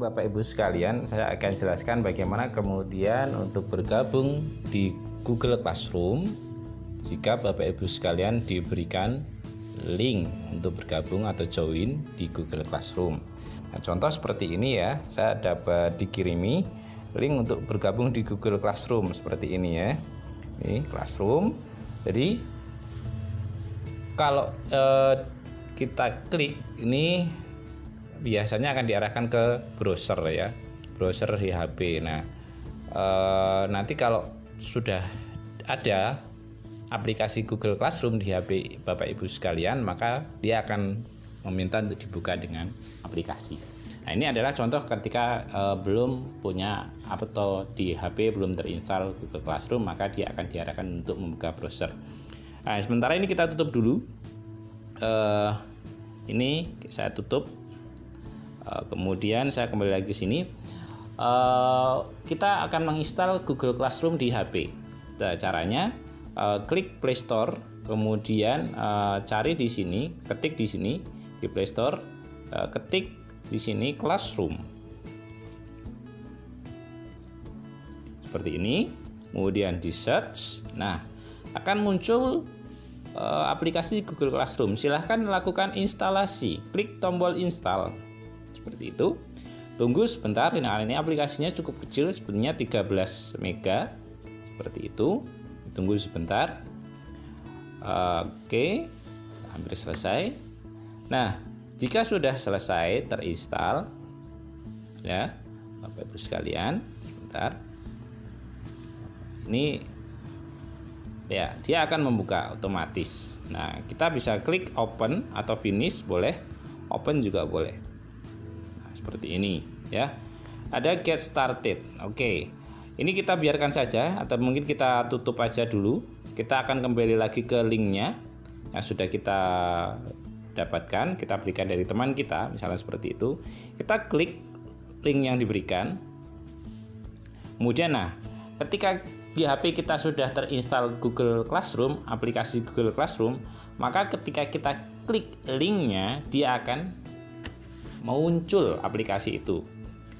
Bapak Ibu sekalian, saya akan jelaskan bagaimana kemudian untuk bergabung di Google Classroom jika Bapak Ibu sekalian diberikan link untuk bergabung atau join di Google Classroom. Nah, contoh seperti ini ya, saya dapat dikirimi link untuk bergabung di Google Classroom seperti ini ya. Ini Classroom. Jadi kalau eh, kita klik ini biasanya akan diarahkan ke browser ya browser di HP nah e, nanti kalau sudah ada aplikasi Google Classroom di HP Bapak Ibu sekalian maka dia akan meminta untuk dibuka dengan aplikasi. Nah ini adalah contoh ketika e, belum punya atau di HP belum terinstall Google Classroom maka dia akan diarahkan untuk membuka browser. Nah sementara ini kita tutup dulu. E, ini saya tutup Eh, kemudian saya kembali lagi ke sini. Uh, kita akan menginstal Google Classroom di HP. Caranya uh, klik Play Store, kemudian cari di sini, ketik di sini di Play Store, ketik di sini Classroom. Seperti ini. Kemudian di search. Nah, akan muncul aplikasi Google Classroom. Silahkan lakukan instalasi. Klik tombol install seperti itu. Tunggu sebentar nah ini aplikasinya cukup kecil sebenarnya 13 mega seperti itu. Tunggu sebentar. Oke hampir selesai. Nah jika sudah selesai terinstall ya Bapak Ibu sekalian sebentar. Ini ya dia akan membuka otomatis. Nah kita bisa klik open atau finish boleh. Open juga boleh seperti ini ya. Ada get started oke. Ini kita biarkan saja atau mungkin kita tutup aja dulu. Kita akan kembali lagi ke linknya yang sudah kita dapatkan kita berikan dari teman kita misalnya seperti itu. Kita klik link yang diberikan. Kemudian nah ketika di HP kita sudah terinstall Google Classroom, aplikasi Google Classroom, maka ketika kita klik linknya, dia akan muncul aplikasi itu.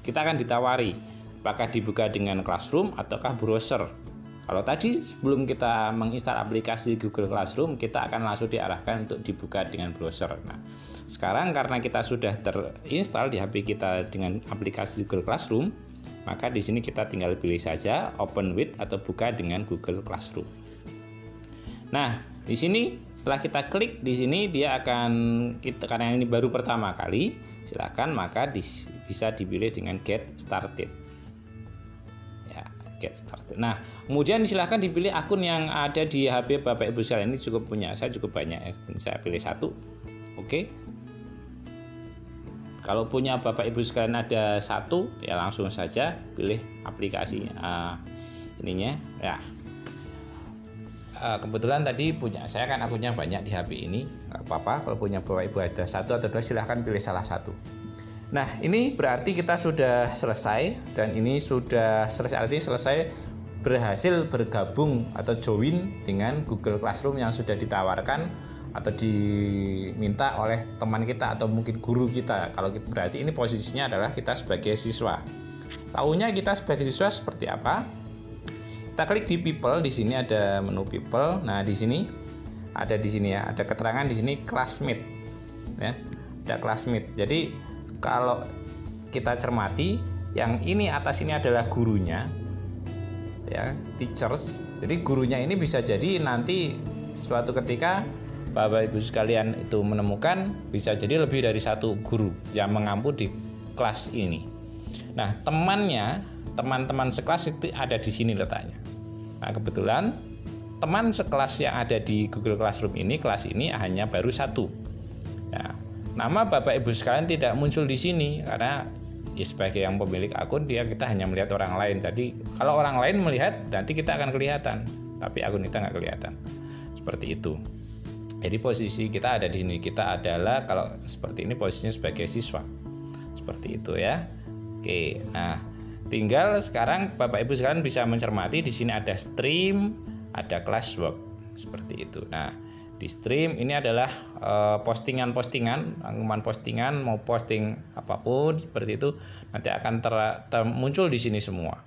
Kita akan ditawari apakah dibuka dengan Classroom ataukah browser. Kalau tadi sebelum kita menginstal aplikasi Google Classroom, kita akan langsung diarahkan untuk dibuka dengan browser. Nah, sekarang karena kita sudah terinstall di HP kita dengan aplikasi Google Classroom, maka di sini kita tinggal pilih saja Open with atau buka dengan Google Classroom. Nah, di sini setelah kita klik di sini dia akan kita karena ini baru pertama kali, silakan maka di, bisa dipilih dengan get started. Ya get started. Nah kemudian silahkan dipilih akun yang ada di HP Bapak Ibu sekalian. Ini cukup punya saya cukup banyak ya. saya pilih satu oke? Kalau punya Bapak Ibu sekalian ada satu ya langsung saja pilih aplikasi uh, ininya. Ya uh, kebetulan tadi punya saya kan akunnya banyak di HP ini nggak apa-apa. Kalau punya bapak ibu ada satu atau dua silahkan pilih salah satu. Nah ini berarti kita sudah selesai dan ini sudah selesai. Artinya selesai berhasil bergabung atau join dengan Google Classroom yang sudah ditawarkan atau diminta oleh teman kita atau mungkin guru kita. Kalau berarti ini posisinya adalah kita sebagai siswa. Tahunya kita sebagai siswa seperti apa kita klik di people di sini ada menu people. Nah di sini ada di sini ya ada keterangan di sini classmate ya. Ada classmate. Jadi kalau kita cermati yang ini atas ini adalah gurunya ya teachers. Jadi gurunya ini bisa jadi nanti suatu ketika Bapak Ibu sekalian itu menemukan bisa jadi lebih dari satu guru yang mengampu di kelas ini. Nah, temannya teman-teman sekelas itu ada di sini letaknya. Nah, kebetulan teman sekelas yang ada di Google Classroom ini, kelas ini hanya baru satu. Ya, nama Bapak Ibu sekalian tidak muncul di sini karena ya sebagai yang pemilik akun dia kita hanya melihat orang lain. Jadi kalau orang lain melihat nanti kita akan kelihatan, tapi akun kita nggak kelihatan. Seperti itu. Jadi posisi kita ada di sini. Kita adalah kalau seperti ini posisinya sebagai siswa. Seperti itu ya. Oke. Nah, Tinggal sekarang Bapak Ibu sekalian bisa mencermati di sini ada stream, ada classwork seperti itu. Nah, di stream ini adalah eh, postingan-postingan, pengumuman postingan mau posting apa pun seperti itu nanti akan ter, ter muncul di sini semua.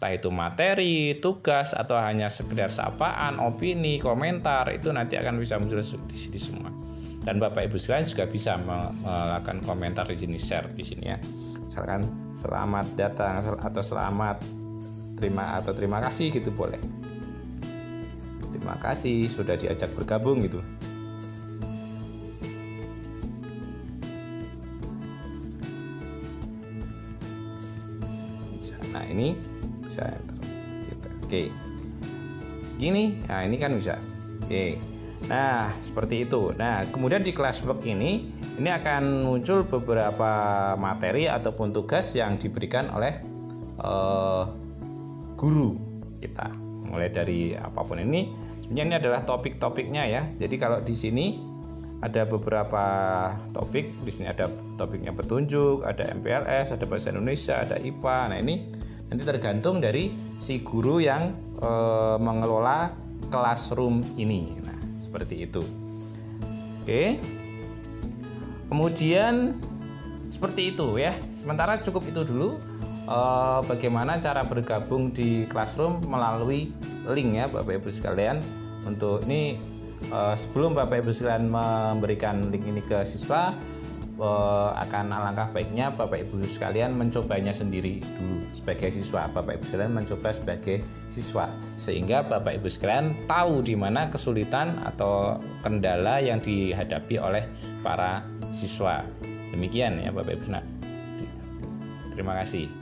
Entah itu materi, tugas atau hanya sekedar sapaan, opini, komentar itu nanti akan bisa muncul di sini semua. Dan Bapak Ibu sekalian juga bisa melakukan komentar di sini share di sini ya. Misalkan selamat datang atau selamat terima atau terima kasih gitu boleh. Terima kasih sudah diajak bergabung gitu. Nah ini bisa gitu. Oke. Gini, nah ini kan bisa. Oke. Nah seperti itu. Nah kemudian di kelas work ini ini akan muncul beberapa materi ataupun tugas yang diberikan oleh uh, guru kita mulai dari apa pun ini Sebenarnya ini adalah topik-topiknya ya. Jadi kalau di sini ada beberapa topik, di sini ada topiknya petunjuk, ada MPLS, ada bahasa Indonesia, ada IPA. Nah, ini nanti tergantung dari si guru yang e, mengelola classroom ini. Nah, seperti itu. Oke. Kemudian seperti itu ya. Sementara cukup itu dulu e, bagaimana cara bergabung di classroom melalui link ya Bapak Ibu sekalian untuk ini uh, sebelum Bapak Ibu sekalian memberikan link ini ke siswa uh, akan alangkah baiknya Bapak Ibu sekalian mencobanya sendiri dulu sebagai siswa. Bapak Ibu sekalian mencoba sebagai siswa sehingga Bapak Ibu sekalian tahu di mana kesulitan atau kendala yang dihadapi oleh para siswa. Demikian ya Bapak Ibu. Nah, terima kasih.